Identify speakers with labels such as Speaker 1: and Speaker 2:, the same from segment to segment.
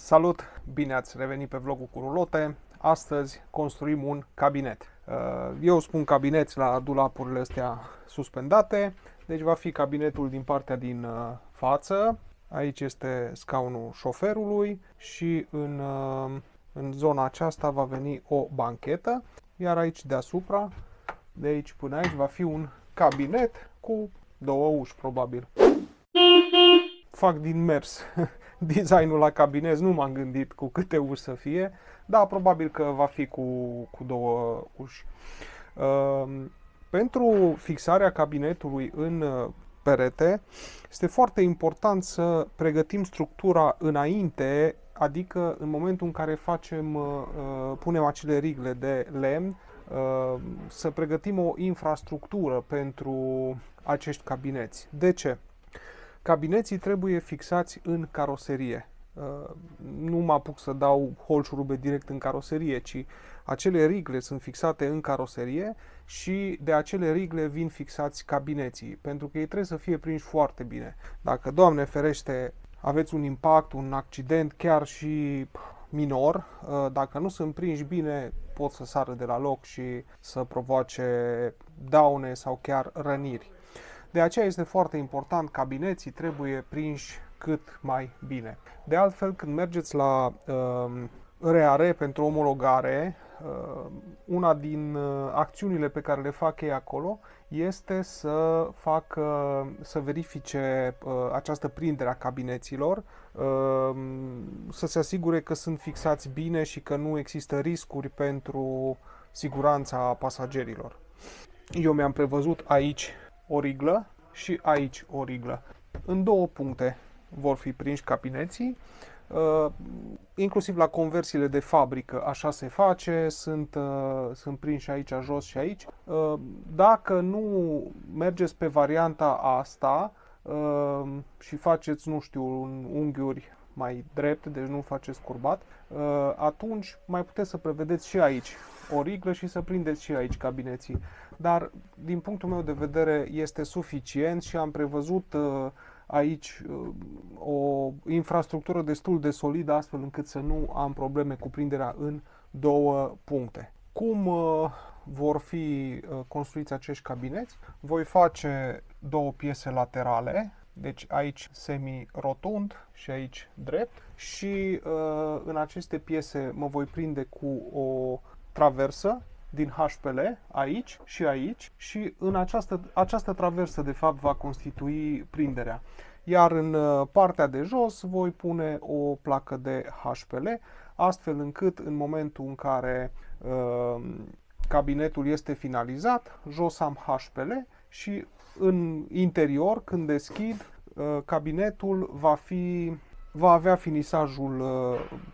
Speaker 1: Salut! Bine ați revenit pe vlogul cu rulote. Astăzi construim un cabinet. Uh, eu spun cabinet la dulapurile astea suspendate, deci va fi cabinetul din partea din uh, față. Aici este scaunul șoferului și în, uh, în zona aceasta va veni o banchetă, iar aici deasupra, de aici până aici, va fi un cabinet cu două uși, probabil. Fac din mers designul la cabinet, nu m-am gândit cu câte uși să fie, dar probabil că va fi cu, cu două uși. Uh, pentru fixarea cabinetului în uh, perete, este foarte important să pregătim structura înainte, adică în momentul în care facem, uh, uh punem acele rigle de lemn, uh, să pregătim o infrastructură pentru acești cabineți. De ce? Cabineții trebuie fixați în caroserie. Uh, nu mă apuc să dau holșurube direct în caroserie, ci acele rigle sunt fixate în caroserie și de acele rigle vin fixați cabineții, pentru că ei trebuie să fie prinși foarte bine. Dacă, Doamne ferește, aveți un impact, un accident, chiar și minor, uh, dacă nu sunt prinși bine, pot să sară de la loc și să provoace daune sau chiar răniri. De aceea este foarte important, cabineții trebuie prinși cât mai bine. De altfel, când mergeți la uh, reare pentru omologare, uh, una din uh, acțiunile pe care le fac ei acolo este să facă, să verifice uh, această prindere a cabineților, uh, să se asigure că sunt fixați bine și că nu există riscuri pentru siguranța pasagerilor. Eu mi-am prevăzut aici o riglă și aici o riglă. În două puncte vor fi prinși cabineții, uh, inclusiv la conversiile de fabrică, așa se face, sunt, uh, sunt prinși aici jos și aici. Uh, dacă nu mergeți pe varianta asta și faceți, nu știu, unghiuri mai drept, deci nu faceți curbat, atunci mai puteți să prevedeți și aici o riglă și să prindeți și aici cabineții. Dar, din punctul meu de vedere, este suficient și am prevăzut uh, aici uh, o infrastructură destul de solidă, astfel încât să nu am probleme cu prinderea în două puncte. Cum uh, vor fi construiți acești cabineți? Voi face două piese laterale, deci aici semi-rotund și aici drept și uh, în aceste piese mă voi prinde cu o traversă din HPL aici și aici și în această, această traversă de fapt va constitui prinderea. Iar în uh, partea de jos voi pune o placă de HPL astfel încât în momentul în care uh, cabinetul este finalizat, jos am HPL și în interior când deschid uh, cabinetul va fi va avea finisajul uh,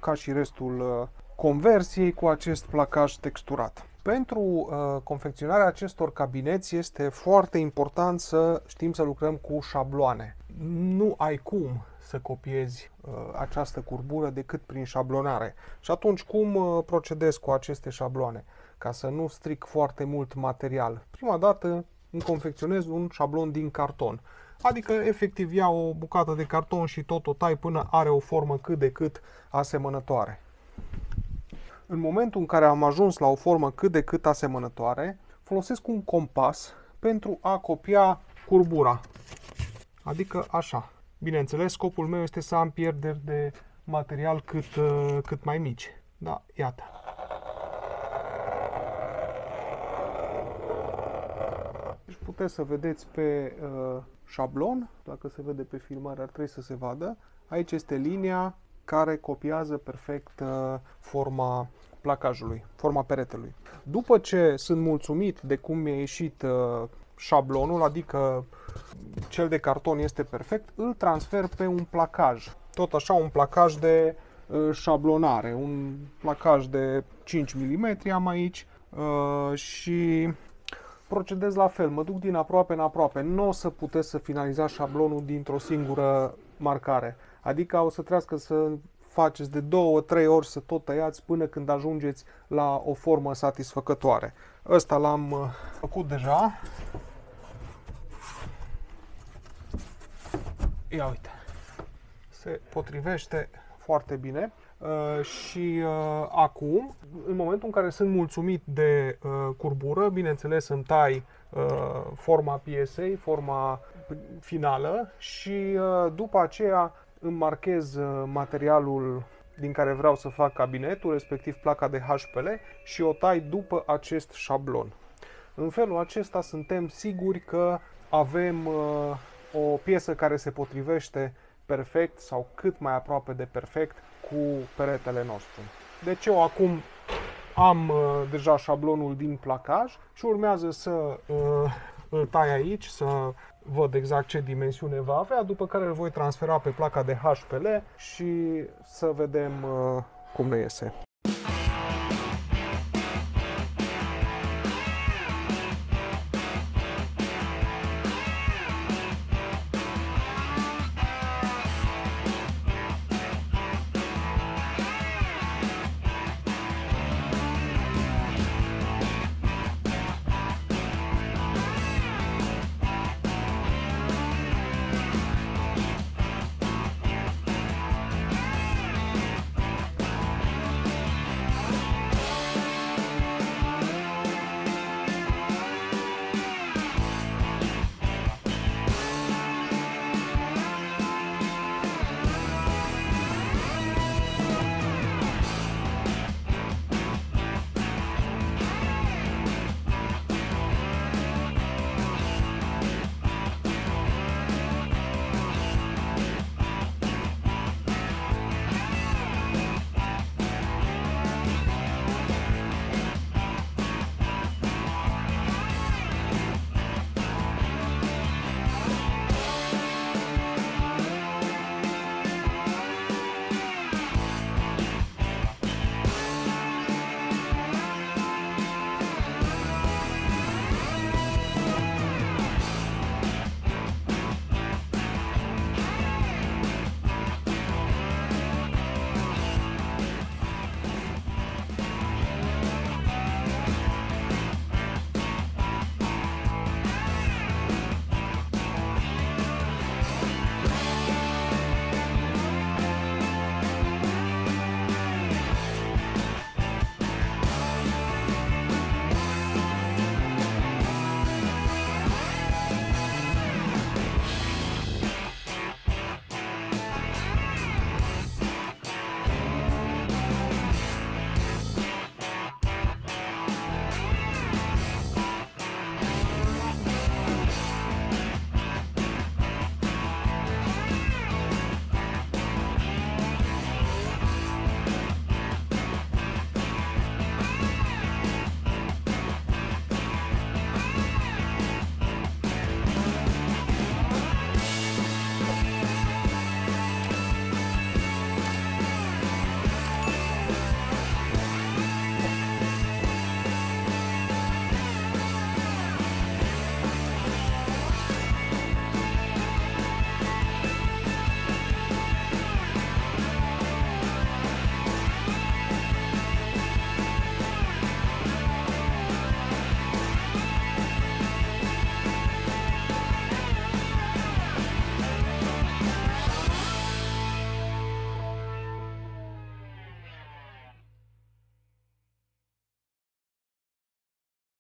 Speaker 1: ca și restul uh, conversiei cu acest placaj texturat. Pentru uh, confecționarea acestor cabineți este foarte important să știm să lucrăm cu șabloane. Nu ai cum să copiezi uh, această curbură decât prin șablonare. Și atunci cum uh, procedez cu aceste șabloane? Ca să nu stric foarte mult material. Prima dată îmi confecționez un șablon din carton. Adică, efectiv, iau o bucată de carton și tot o tai până are o formă cât de cât asemănătoare. În momentul în care am ajuns la o formă cât de cât asemănătoare, folosesc un compas pentru a copia curbura. Adică așa. Bineînțeles, scopul meu este să am pierderi de material cât, uh, cât mai mici. Da, iată. Puteți să vedeți pe uh, șablon, dacă se vede pe filmare ar trebui să se vadă. Aici este linia care copiază perfect uh, forma placajului, forma peretelui. După ce sunt mulțumit de cum mi-a ieșit uh, șablonul, adică cel de carton este perfect, îl transfer pe un placaj. Tot așa un placaj de uh, șablonare, un placaj de 5 mm am aici și procedez la fel, mă duc din aproape în aproape. Nu o să puteți să finalizați șablonul dintr-o singură marcare. Adică o să trească să faceți de două, trei ori să tot tăiați până când ajungeți la o formă satisfăcătoare. Ăsta l-am uh, făcut deja. Ia uite. Se potrivește foarte bine. Uh, și uh, acum, în momentul în care sunt mulțumit de uh, curbură, bineînțeles îmi tai uh, forma PSA, forma finală și uh, după aceea îmi marchez uh, materialul din care vreau să fac cabinetul, respectiv placa de HPL și o tai după acest șablon. În felul acesta suntem siguri că avem uh, o piesă care se potrivește perfect sau cât mai aproape de perfect cu peretele nostru. Deci eu acum am uh, deja șablonul din placaj și urmează să uh, îl tai aici, să văd exact ce dimensiune va avea, după care îl voi transfera pe placa de HPL și să vedem uh, cum ne iese.